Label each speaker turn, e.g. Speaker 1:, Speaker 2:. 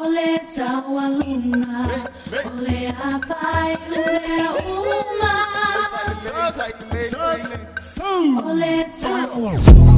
Speaker 1: Ole tawalunga, ole afai, ole uma. Ole tawalunga.